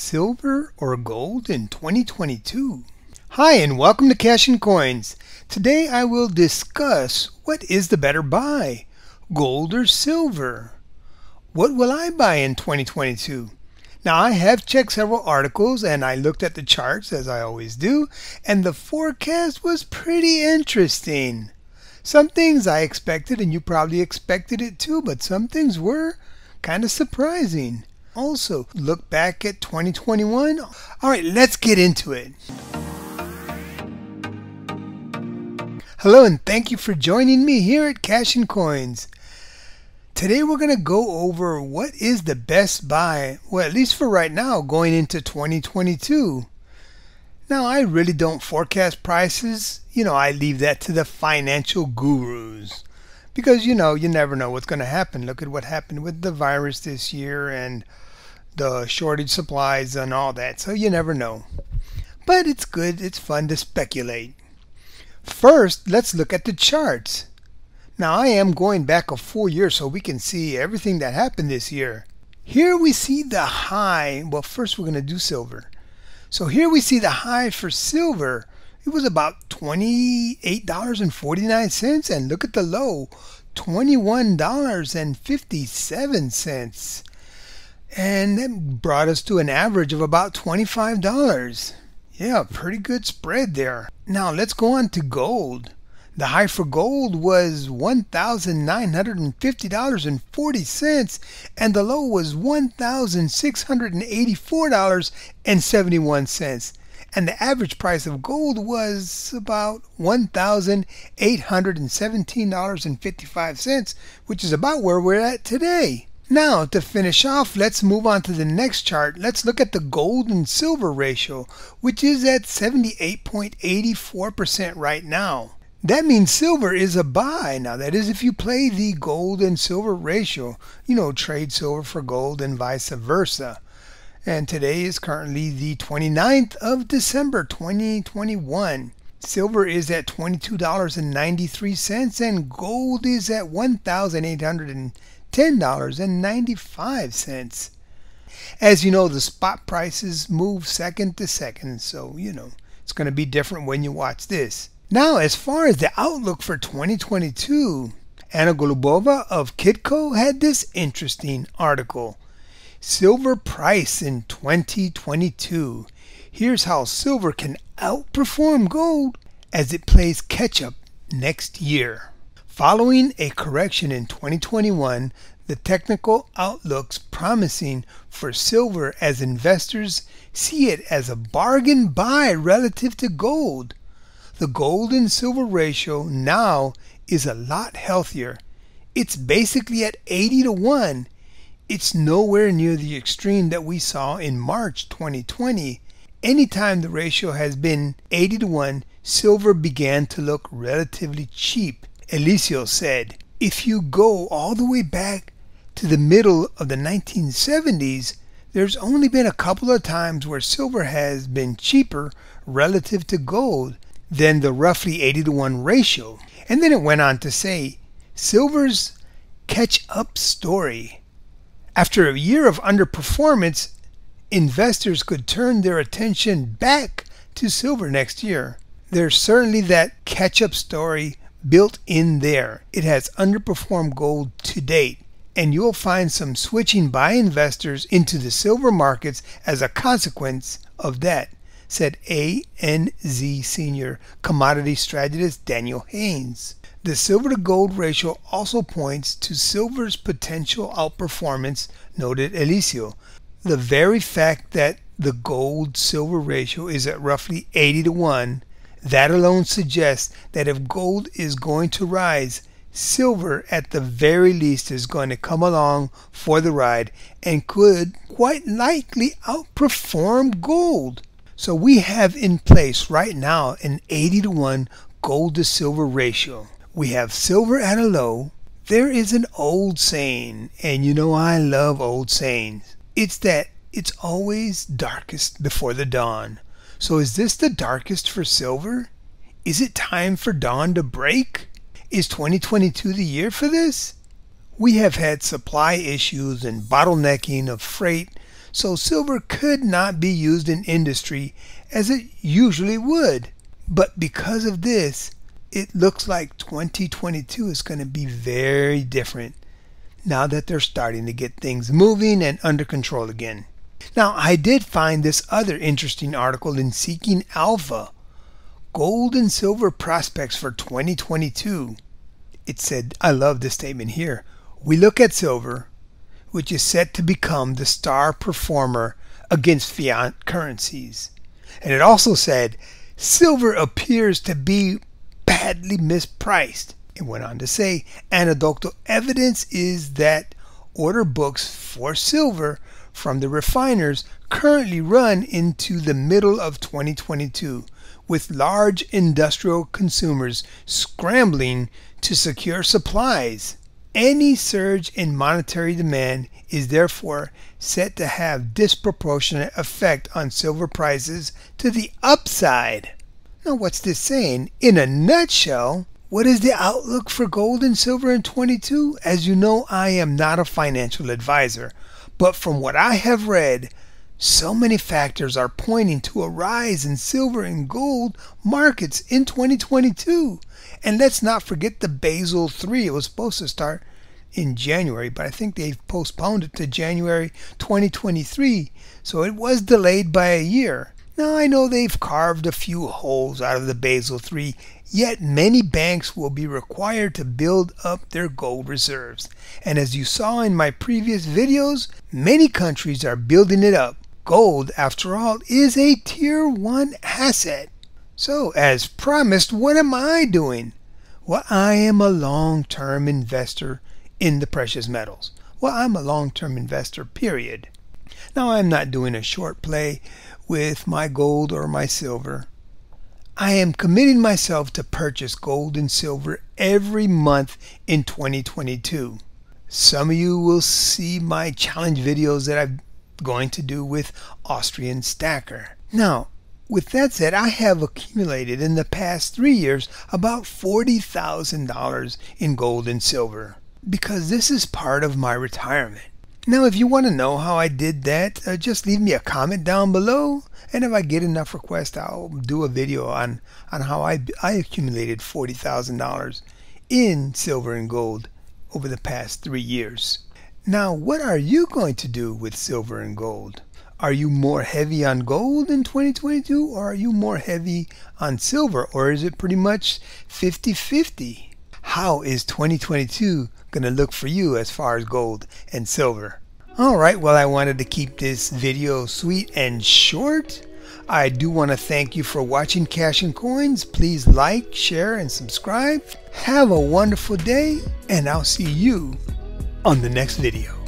silver or gold in 2022? Hi and welcome to Cash and Coins. Today I will discuss what is the better buy, gold or silver? What will I buy in 2022? Now I have checked several articles and I looked at the charts as I always do and the forecast was pretty interesting. Some things I expected and you probably expected it too, but some things were kind of surprising. Also, look back at 2021. All right, let's get into it. Hello, and thank you for joining me here at Cash and Coins. Today we're going to go over what is the best buy, well, at least for right now, going into 2022. Now, I really don't forecast prices. You know, I leave that to the financial gurus because you know you never know what's going to happen look at what happened with the virus this year and the shortage supplies and all that so you never know. But it's good it's fun to speculate. First let's look at the charts. Now I am going back a full year so we can see everything that happened this year. Here we see the high well first we're going to do silver. So here we see the high for silver. It was about $28.49 and look at the low $21.57 and that brought us to an average of about $25 yeah pretty good spread there. Now let's go on to gold. The high for gold was $1,950.40 and the low was $1,684.71 and the average price of gold was about $1,817.55, which is about where we're at today. Now, to finish off, let's move on to the next chart. Let's look at the gold and silver ratio, which is at 78.84% right now. That means silver is a buy. Now, that is if you play the gold and silver ratio, you know, trade silver for gold and vice versa and today is currently the 29th of December 2021. Silver is at $22.93 and gold is at $1,810.95. As you know, the spot prices move second to second, so you know it's going to be different when you watch this. Now, as far as the outlook for 2022, Anna Golubova of Kitco had this interesting article. Silver price in 2022. Here's how silver can outperform gold as it plays catch up next year. Following a correction in 2021, the technical outlook's promising for silver as investors see it as a bargain buy relative to gold. The gold and silver ratio now is a lot healthier. It's basically at 80 to 1 it's nowhere near the extreme that we saw in March 2020. Anytime the ratio has been 80 to 1, silver began to look relatively cheap. Eliseo said, if you go all the way back to the middle of the 1970s, there's only been a couple of times where silver has been cheaper relative to gold than the roughly 80 to 1 ratio. And then it went on to say, silver's catch up story after a year of underperformance, investors could turn their attention back to silver next year. There's certainly that catch up story built in there. It has underperformed gold to date, and you'll find some switching by investors into the silver markets as a consequence of that, said ANZ senior commodity strategist Daniel Hynes. The silver to gold ratio also points to silver's potential outperformance, noted Eliseo. The very fact that the gold silver ratio is at roughly 80 to 1, that alone suggests that if gold is going to rise, silver at the very least is going to come along for the ride and could quite likely outperform gold. So we have in place right now an 80 to 1 gold to silver ratio we have silver at a low. There is an old saying, and you know I love old sayings. It's that it's always darkest before the dawn. So is this the darkest for silver? Is it time for dawn to break? Is 2022 the year for this? We have had supply issues and bottlenecking of freight, so silver could not be used in industry as it usually would. But because of this, it looks like 2022 is going to be very different now that they're starting to get things moving and under control again. Now, I did find this other interesting article in Seeking Alpha Gold and Silver Prospects for 2022. It said, I love this statement here. We look at silver, which is set to become the star performer against fiat currencies. And it also said, silver appears to be badly mispriced. It went on to say, anecdotal evidence is that order books for silver from the refiners currently run into the middle of 2022, with large industrial consumers scrambling to secure supplies. Any surge in monetary demand is therefore set to have disproportionate effect on silver prices to the upside. Now what's this saying? In a nutshell, what is the outlook for gold and silver in 22? As you know, I am not a financial advisor, but from what I have read, so many factors are pointing to a rise in silver and gold markets in 2022. And let's not forget the Basel III. It was supposed to start in January, but I think they've postponed it to January 2023. So it was delayed by a year. Now I know they've carved a few holes out of the Basel III Yet many banks will be required to build up their gold reserves. And as you saw in my previous videos, many countries are building it up. Gold, after all, is a tier 1 asset. So, as promised, what am I doing? Well, I am a long term investor in the precious metals. Well, I'm a long term investor, period. Now, I'm not doing a short play with my gold or my silver. I am committing myself to purchase gold and silver every month in 2022. Some of you will see my challenge videos that I'm going to do with Austrian Stacker. Now, with that said, I have accumulated in the past three years about $40,000 in gold and silver because this is part of my retirement. Now, if you want to know how I did that, uh, just leave me a comment down below. And if I get enough requests, I'll do a video on, on how I, I accumulated $40,000 in silver and gold over the past three years. Now, what are you going to do with silver and gold? Are you more heavy on gold in 2022 or are you more heavy on silver or is it pretty much 50 50? How is 2022 going to look for you as far as gold and silver. Alright, well I wanted to keep this video sweet and short. I do want to thank you for watching Cash and Coins. Please like, share, and subscribe. Have a wonderful day, and I'll see you on the next video.